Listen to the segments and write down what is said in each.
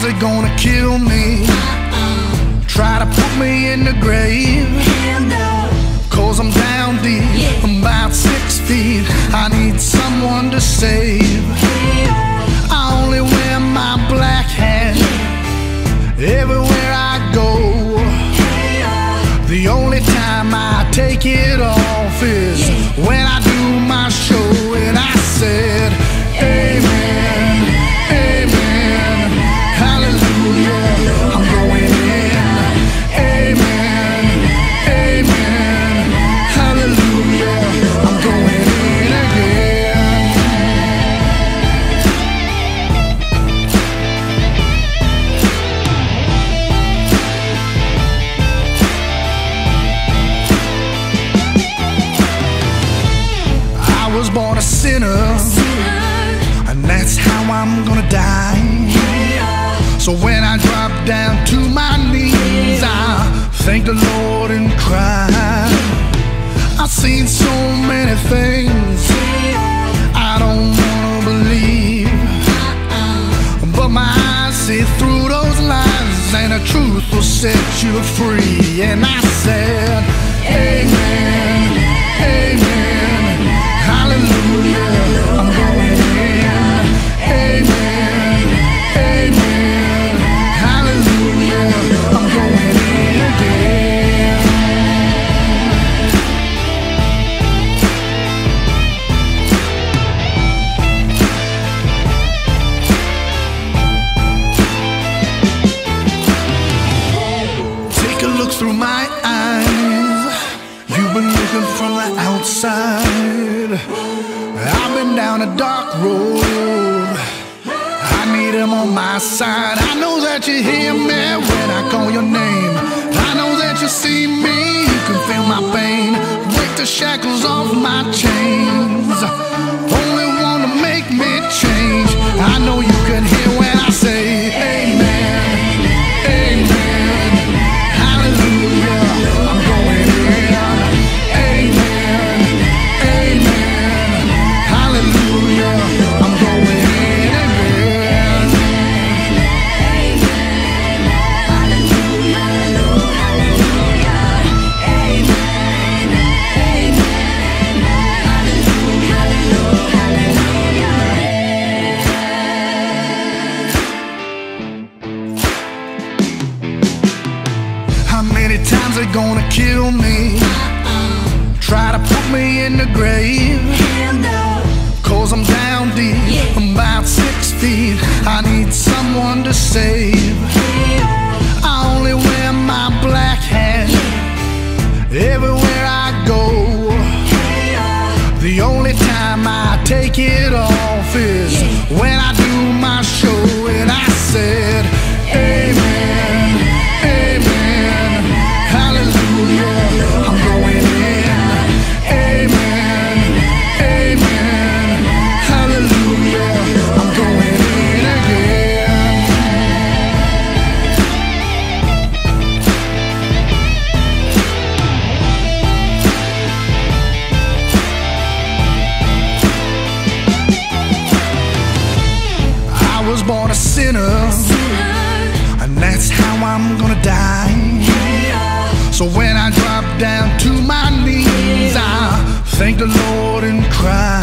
times they're gonna kill me. Try to put me in the grave. Cause I'm down deep, I'm about six feet. I need someone to save. I only wear my black hat everywhere I go. The only time I take it off is when I do my show. And I said, Amen, free. I need him on my side. I know that you hear me when I call your name. I know that you see me. You can feel my pain. Break the shackles off my chains. Sinner, and that's how I'm gonna die. So when I drop down to my knees, I thank the Lord and cry.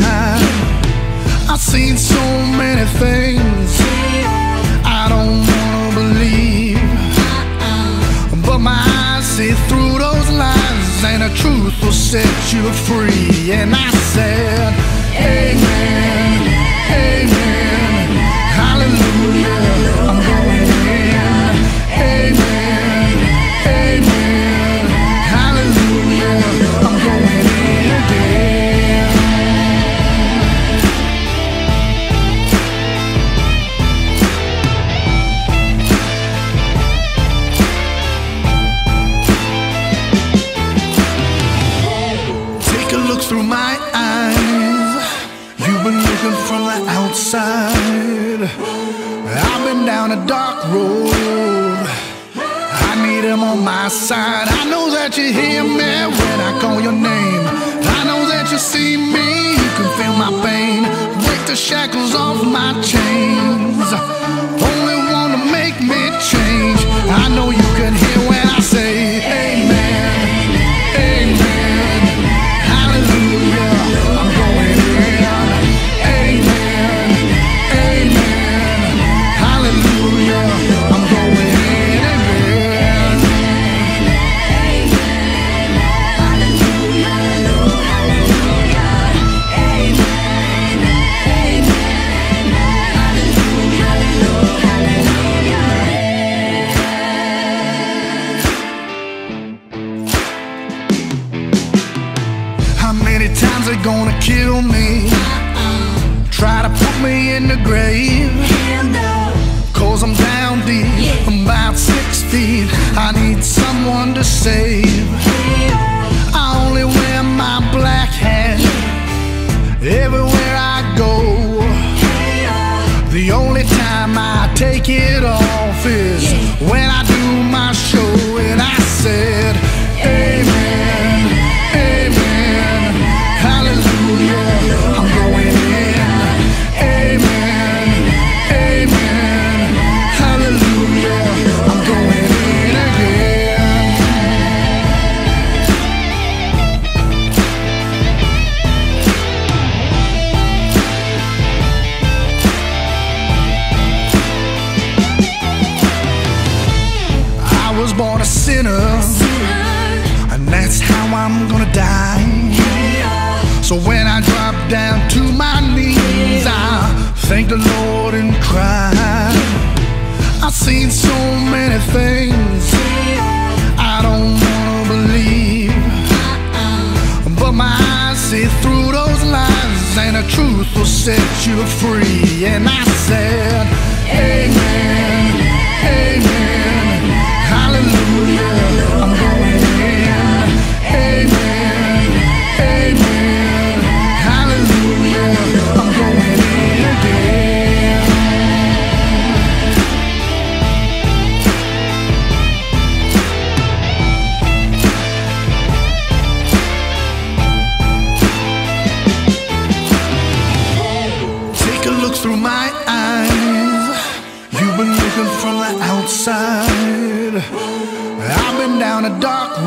I've seen so many things I don't wanna believe, but my eyes see through those lies, and the truth will set you free. And I said, Amen, Amen, down a dark road. I need him on my side. I know that you hear me when I call your name. I know that you see me. You can feel my pain. Break the shackles off my chains. Only to make me change. I know you can hear sinner, and that's how I'm gonna die. So when I drop down to my knees, I thank the Lord and cry. I've seen so many things I don't wanna believe, but my eyes see through those lies, and the truth will set you free. And I said, Amen,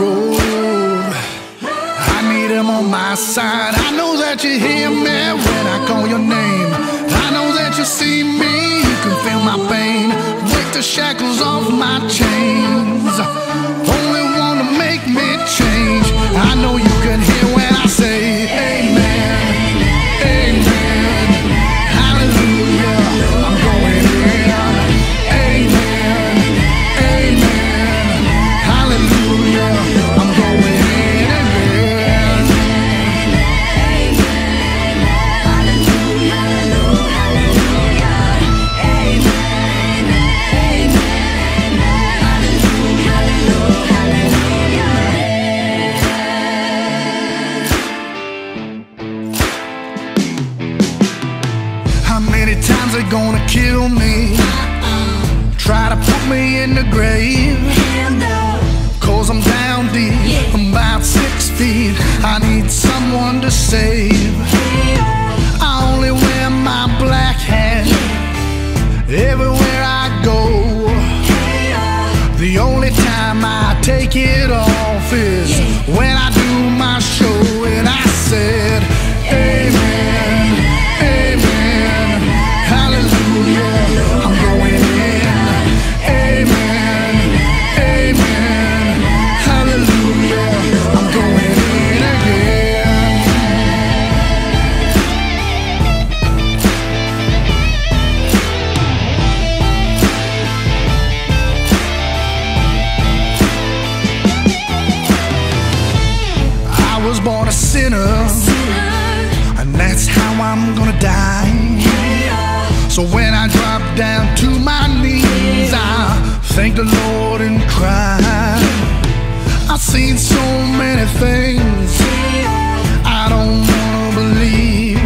road. I need him on my side. I know that you hear me when I call your name. I know that you see me. You can feel my pain. Break the shackles off my chains. Only to make me change. I know you can hear when kill me? Uh-uh. Try to put me in the grave. Cause I'm down deep, I'm about six feet. I need someone to save. Thank the Lord and cry. I've seen so many things I don't wanna believe,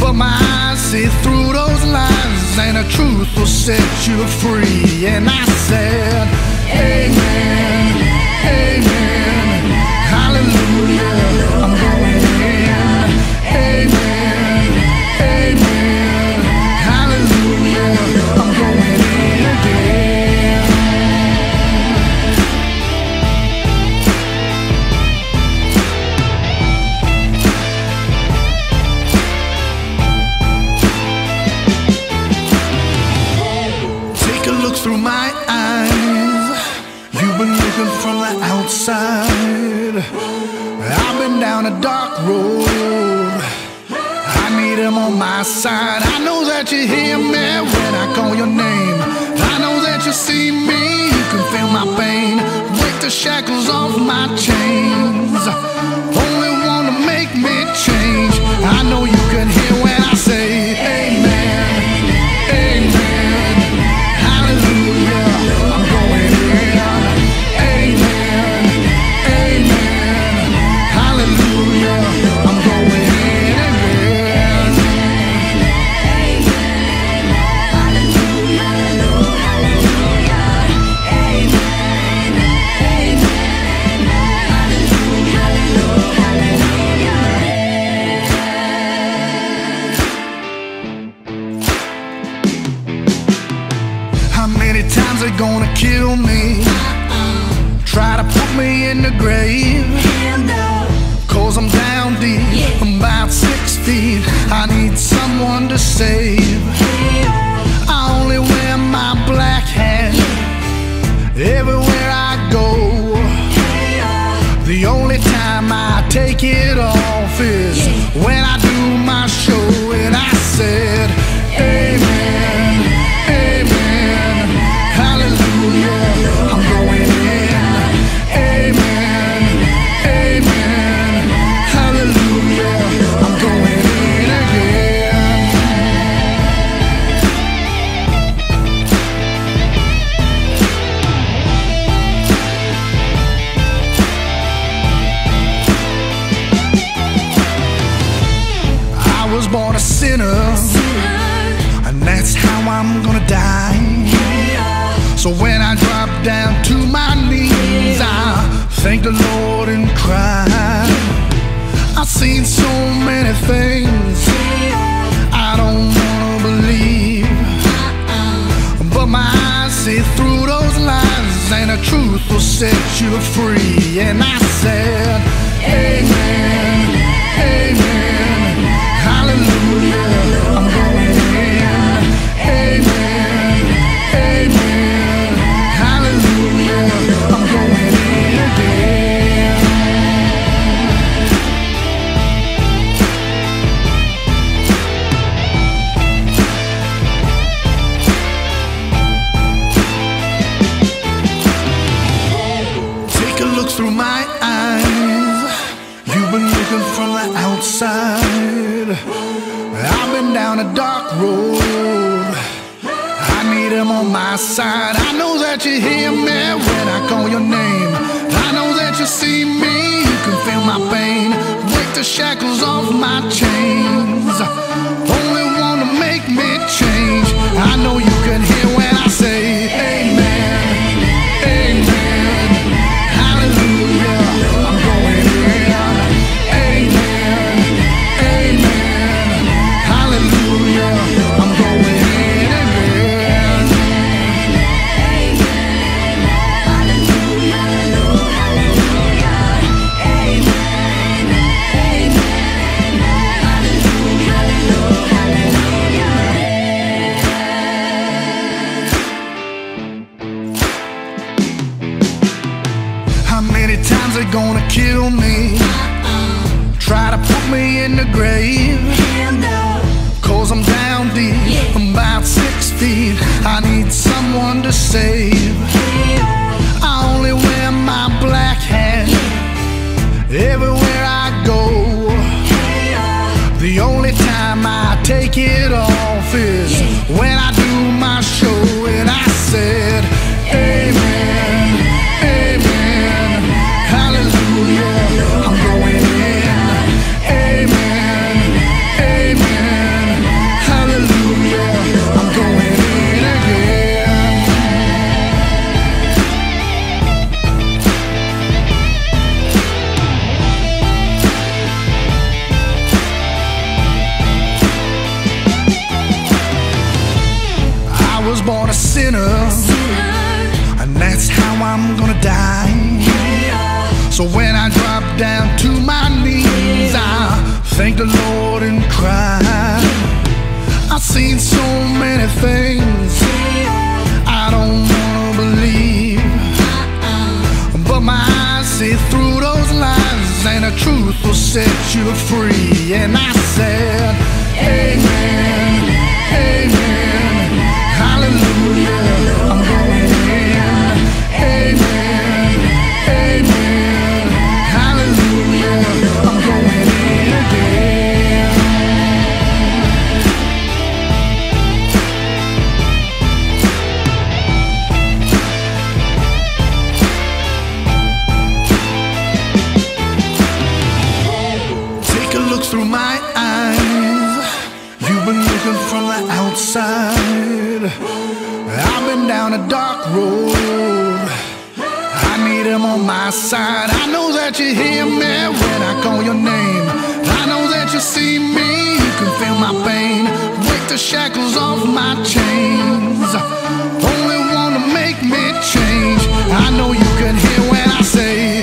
but my eyes see through those lies, and the truth will set you free. And I said, Amen, Amen, down a dark road. I need him on my side. I know that you hear me when I call your name. I know that you see me. You can feel my pain. Break the shackles off my chains. Only one to make me change. I know you can hear me in the grave. Cause I'm down deep, I'm about six feet. I need someone to save. So when I drop down to my knees, I thank the Lord and cry. I've seen so many things I don't wanna believe, but my eyes see through those lies, and the truth will set you free. And I said, Amen, outside. I've been down a dark road. I need him on my side. I know that you hear me when I call your name. I know that you see me. You can feel my pain. Break the shackles off my chains. Only wanna make me change. I know you can hear times they gonna kill me? Try to put me in the grave. Cause I'm down deep, I'm about six feet. I need someone to save. I only wear my black hat everywhere I go. The only time I take it off is when born a sinner, sinner. and that's how I'm gonna die. So when I drop down to my knees. I thank the Lord and cry. I've seen so many things. I don't wanna believe, uh -uh. but my eyes see through those lies, and the truth will set you free. And I said, Amen. Amen. Amen. Hallelujah. I'm going in. Amen, Amen, Hallelujah. I'm going in again. Take a look through my looking from the outside. I've been down a dark road. I need him on my side. I know that you hear me when I call your name. I know that you see me. You can feel my pain. Break the shackles off my chains. Only to make me change. I know you can hear when I say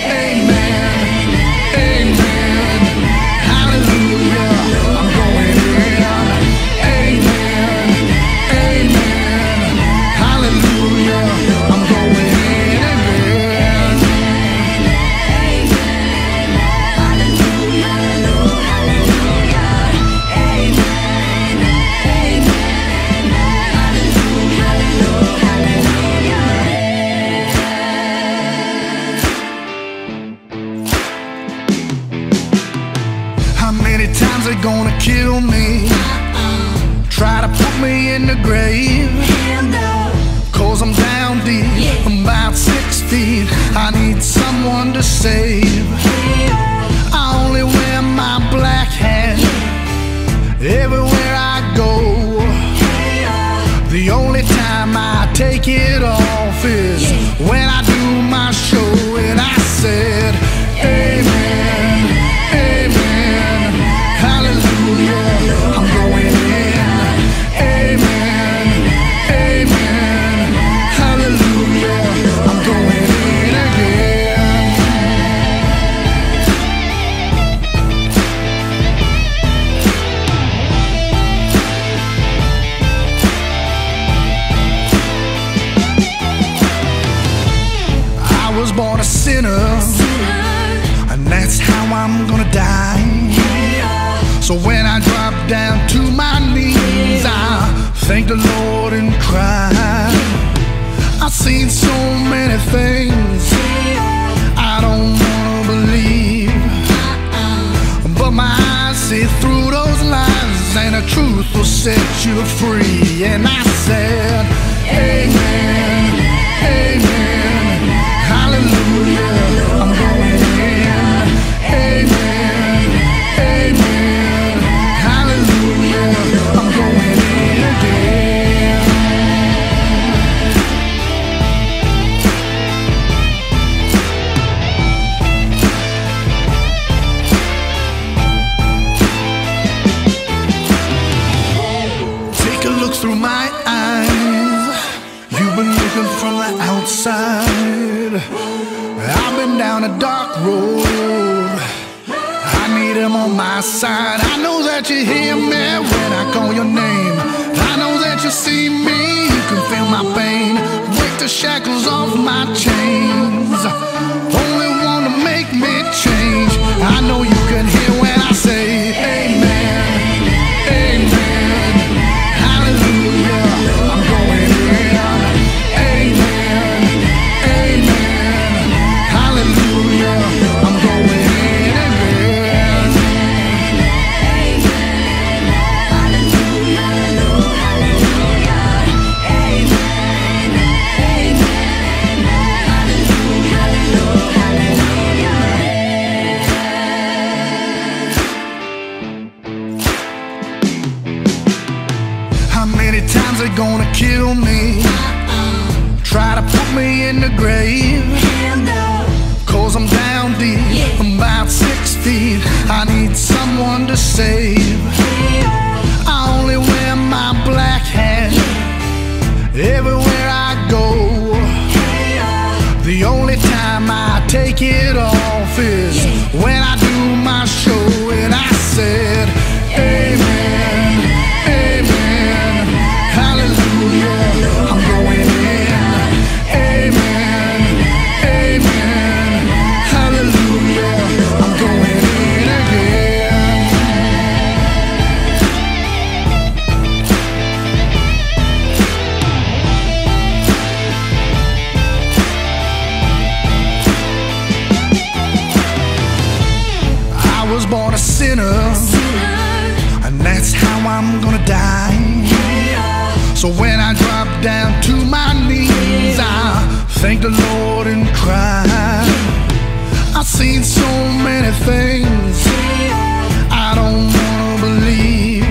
times they gonna kill me? Try to put me in the grave. Cause I'm down deep, I'm about six feet. I need someone to save. Was born a sinner, and that's how I'm gonna die. So when I drop down to my knees, I thank the Lord and cry. I've seen so many things I don't wanna believe, uh-uh. but my eyes see through those lies, and the truth will set you free. And I said, Amen, Amen, Hallelujah. Been looking from the outside. I've been down a dark road. I need him on my side. I know that you hear me when I call your name. I know that you see me. You can feel my pain. Break the shackles off my chains. Only want to make me change. I know you can hear when I say times they're gonna kill me? Try to put me in the grave. Cause I'm down deep, I'm about six feet. I need someone to save. I only wear my black hat everywhere I go. The only time I take it off was born a sinner, and that's how I'm gonna die. So when I drop down to my knees. I thank the Lord and cry. I've seen so many things I don't wanna believe,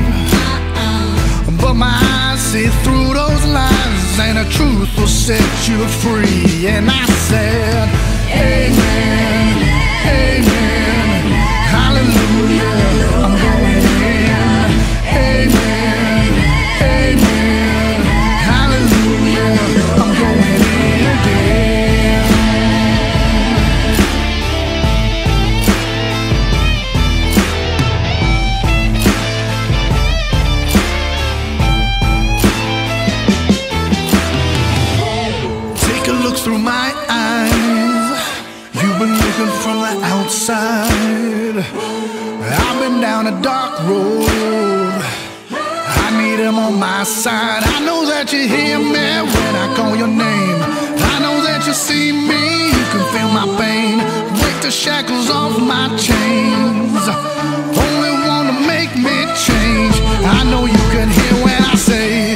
uh-uh. but my eyes see through those lies, and the truth will set you free. And I said, Amen. Amen. Amen. Looking from the outside. I've been down a dark road. I need him on my side. I know that you hear me when I call your name. I know that you see me. You can feel my pain. Break the shackles off my chains. Only wanna make me change. I know you can hear when I say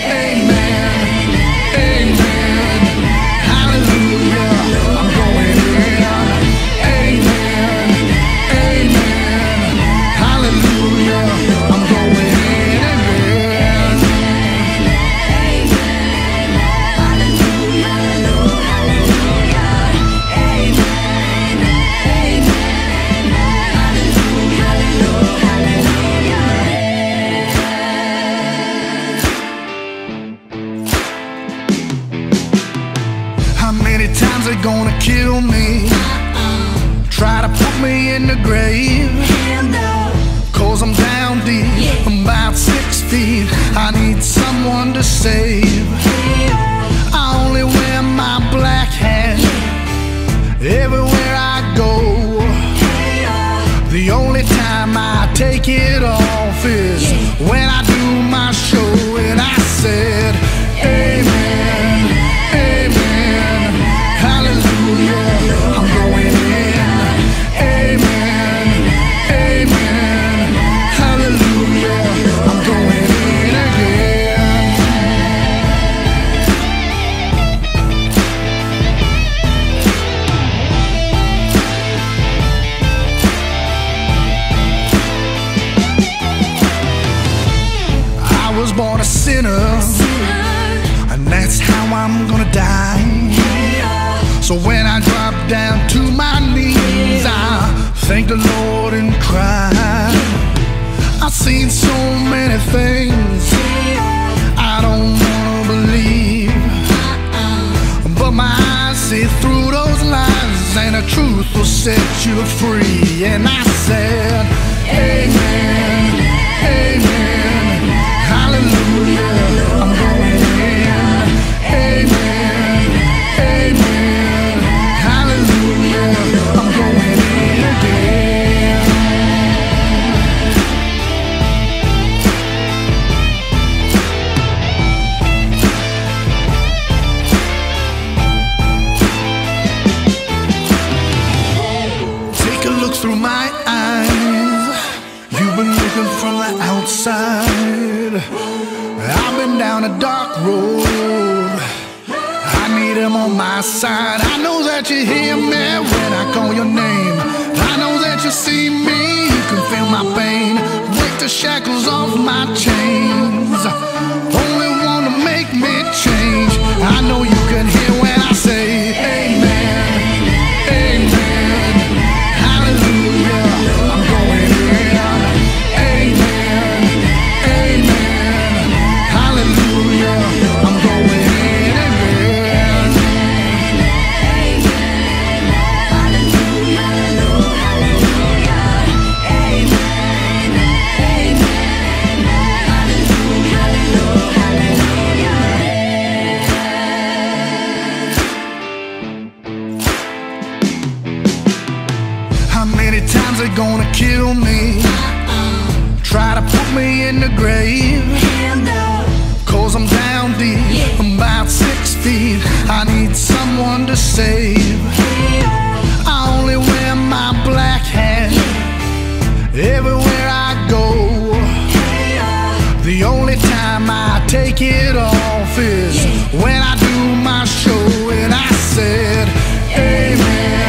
times they gonna kill me? Try to put me in the grave. Cause I'm down deep, I'm about six feet. I need someone to save. I only wear my black hat everywhere I go. The only time I take it off is when I do my show. And I said, Amen, set you free. And I said, Amen, I've been down a dark road. I need him on my side. I know that you hear me when I call your name. I know that you see me. You can feel my pain. Break the shackles off my chains. Only wanna make me change. I know you can hear when kill me? Try to put me in the grave. Cause I'm down deep, I'm about six feet. I need someone to save. I only wear my black hat everywhere I go. The only time I take it off office when I do my show, and I said, Amen,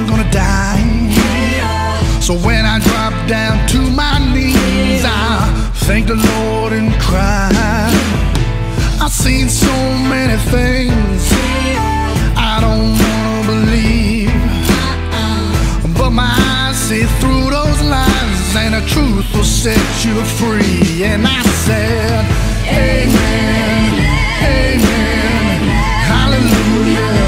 I'm gonna die. So when I drop down to my knees, I thank the Lord and cry. I've seen so many things I don't wanna believe, but my eyes see through those lies, and the truth will set you free. And I said, Amen, Amen, Hallelujah.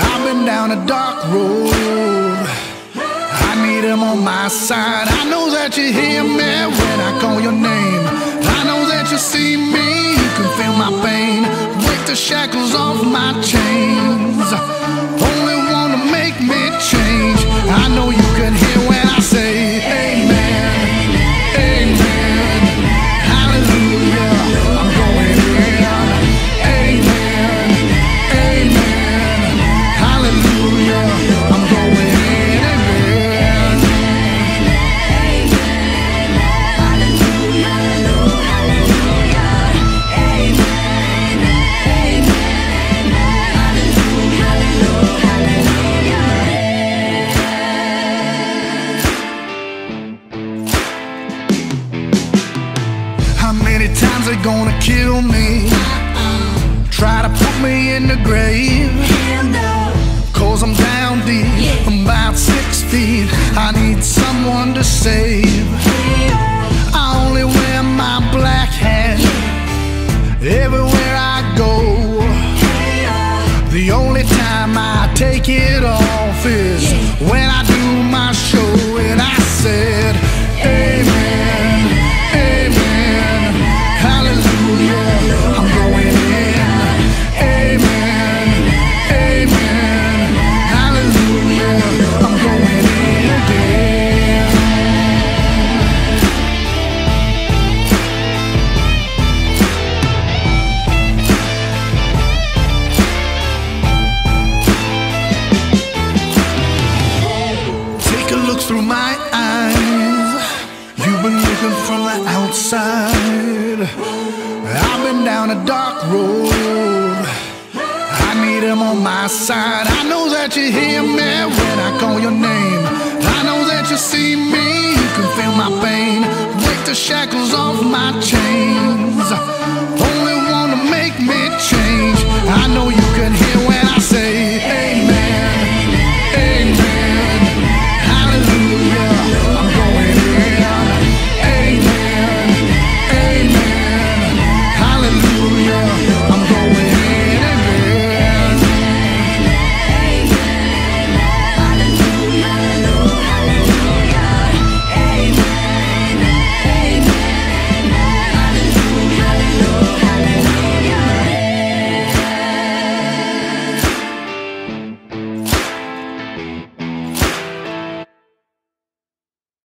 I've been down a dark road. I need him on my side. I know that you hear me when I call your name. I know that you see me. You can feel my pain. Break the shackles off my chains. Only want to make me change. I know you can hear when I say Try to put me in the grave. Cause I'm down deep, I'm about six feet. I need someone to save. I only wear my black hat everywhere I go. The only time I take it off is when I do my show. And I said, Amen, down a dark road. I need him on my side. I know that you hear me when I call your name. I know that you see me. You can feel my pain. Break the shackles off my chains. Only want to make me change. I know you can hear when I say